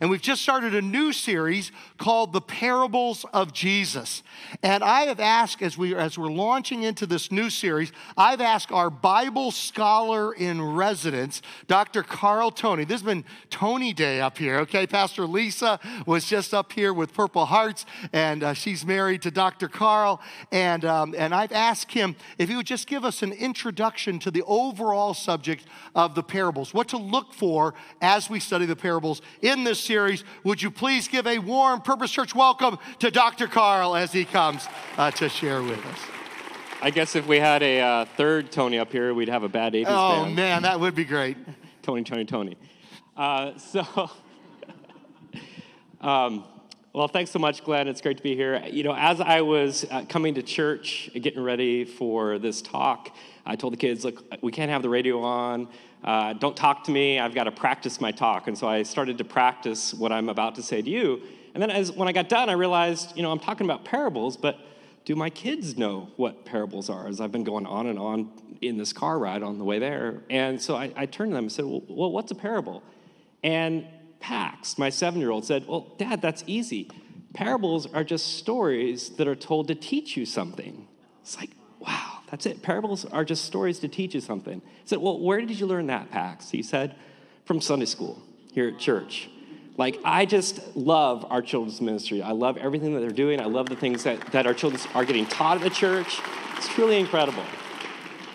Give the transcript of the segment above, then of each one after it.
And we've just started a new series called The Parables of Jesus. And I have asked, as, we, as we're launching into this new series, I've asked our Bible scholar in residence, Dr. Carl Toney. This has been Toney Day up here, okay? Pastor Lisa was just up here with Purple Hearts, and uh, she's married to Dr. Carl. And, um, and I've asked him if he would just give us an introduction to the overall subject of the parables, what to look for as we study the parables in this series. Would you please give a warm Purpose Church welcome to Dr. Carl as he comes uh, to share with us? I guess if we had a uh, third Toney up here, we'd have a bad 80s Oh, band. man, that would be great. Tony, Tony, Tony. Uh, so, um, well, thanks so much, Glenn. It's great to be here. You know, as I was uh, coming to church, getting ready for this talk, I told the kids, look, we can't have the radio on. Uh, don't talk to me. I've got to practice my talk. And so I started to practice what I'm about to say to you. And then as, when I got done, I realized, you know, I'm talking about parables, but do my kids know what parables are? As I've been going on and on in this car ride on the way there. And so I, I turned to them and said, well, well, what's a parable? And Pax, my seven year old, said, Well, Dad, that's easy. Parables are just stories that are told to teach you something. It's like, wow, that's it. Parables are just stories to teach you something. I said, Well, where did you learn that, Pax? He said, From Sunday school here at church. Like, I just love our children's ministry. I love everything that they're doing. I love the things that, that our children are getting taught at the church. It's truly incredible.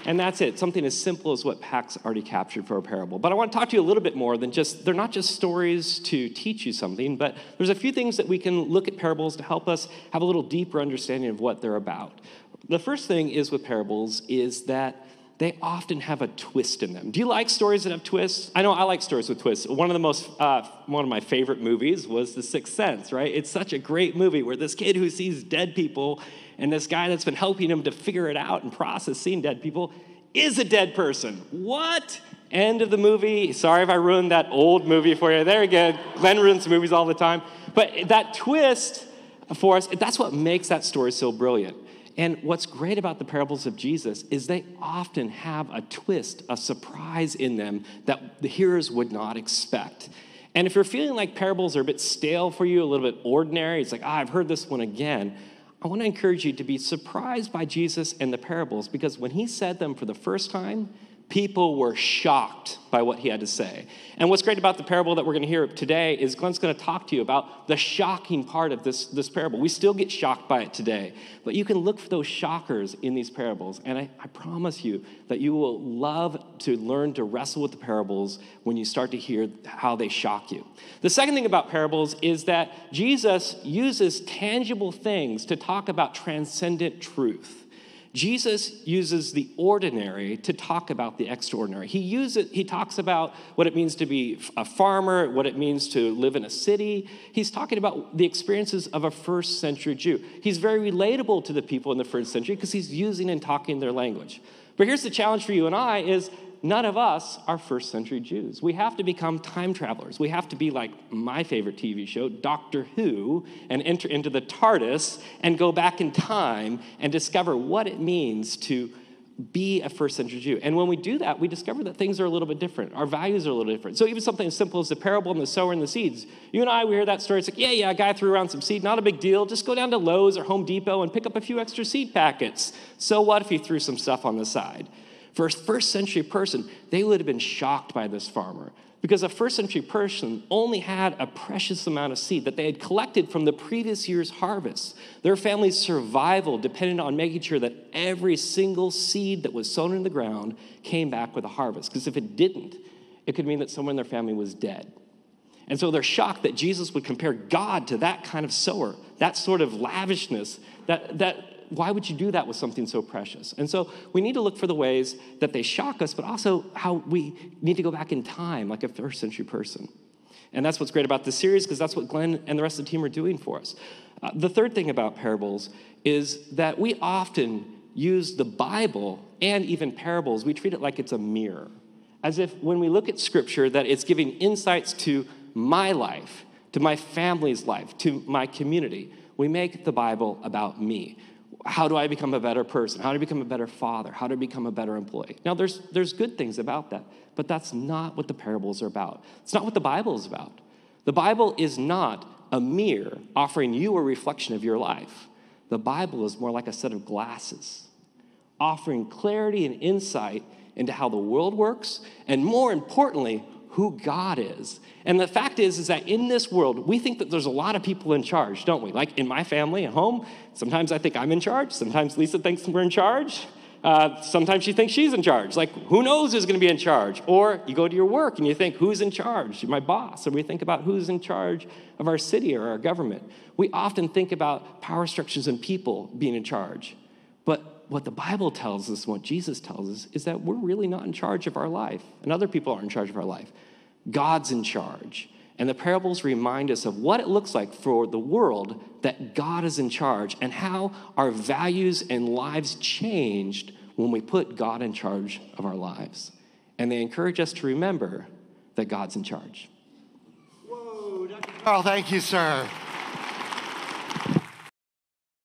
And that's it, something as simple as what Pax already captured for a parable. But I want to talk to you a little bit more than just, they're not just stories to teach you something, but there's a few things that we can look at parables to help us have a little deeper understanding of what they're about. The first thing is with parables is that they often have a twist in them. Do you like stories that have twists? I know I like stories with twists. One of the most, uh, one of my favorite movies was The Sixth Sense, right? It's such a great movie where this kid who sees dead people and this guy that's been helping him to figure it out and process seeing dead people is a dead person. What? End of the movie. Sorry if I ruined that old movie for you. There you go. Glenn ruins movies all the time. But that twist for us, that's what makes that story so brilliant. And what's great about the parables of Jesus is they often have a twist, a surprise in them that the hearers would not expect. And if you're feeling like parables are a bit stale for you, a little bit ordinary, it's like, ah, I've heard this one again. I want to encourage you to be surprised by Jesus and the parables because when he said them for the first time, people were shocked by what he had to say. And what's great about the parable that we're going to hear today is Glenn's going to talk to you about the shocking part of this, this parable. We still get shocked by it today, but you can look for those shockers in these parables. And I, I promise you that you will love to learn to wrestle with the parables when you start to hear how they shock you. The second thing about parables is that Jesus uses tangible things to talk about transcendent truth. Jesus uses the ordinary to talk about the extraordinary. He uses he talks about what it means to be a farmer, what it means to live in a city. He's talking about the experiences of a first century Jew. He's very relatable to the people in the first century because he's using and talking their language. But here's the challenge for you and I is none of us are first century Jews. We have to become time travelers. We have to be like my favorite TV show, Doctor Who, and enter into the TARDIS and go back in time and discover what it means to be a first century Jew. And when we do that, we discover that things are a little bit different. Our values are a little different. So even something as simple as the parable and the sower and the seeds. You and I, we hear that story. It's like, yeah, yeah, a guy threw around some seed, not a big deal. Just go down to Lowe's or Home Depot and pick up a few extra seed packets. So what if he threw some stuff on the side? For a first century person, they would have been shocked by this farmer because a first century person only had a precious amount of seed that they had collected from the previous year's harvest. Their family's survival depended on making sure that every single seed that was sown in the ground came back with a harvest. Because if it didn't, it could mean that someone in their family was dead. And so they're shocked that Jesus would compare God to that kind of sower, that sort of lavishness, that, that why would you do that with something so precious? And so we need to look for the ways that they shock us, but also how we need to go back in time like a first century person. And that's what's great about this series because that's what Glenn and the rest of the team are doing for us. Uh, the third thing about parables is that we often use the Bible and even parables, we treat it like it's a mirror. As if when we look at scripture, that it's giving insights to my life, to my family's life, to my community. We make the Bible about me how do I become a better person? How do I become a better father? How do I become a better employee? Now, there's, there's good things about that, but that's not what the parables are about. It's not what the Bible is about. The Bible is not a mirror offering you a reflection of your life. The Bible is more like a set of glasses, offering clarity and insight into how the world works, and more importantly, who God is. And the fact is, is that in this world, we think that there's a lot of people in charge, don't we? Like in my family at home, sometimes I think I'm in charge, sometimes Lisa thinks we're in charge. Uh, sometimes she thinks she's in charge. Like, who knows who's going to be in charge? Or you go to your work and you think, who's in charge? My boss. Or we think about who's in charge of our city or our government. We often think about power structures and people being in charge. But what the Bible tells us, what Jesus tells us, is that we're really not in charge of our life, and other people aren't in charge of our life. God's in charge. And the parables remind us of what it looks like for the world that God is in charge and how our values and lives changed when we put God in charge of our lives. And they encourage us to remember that God's in charge. Whoa, Dr. Carl, thank you, sir.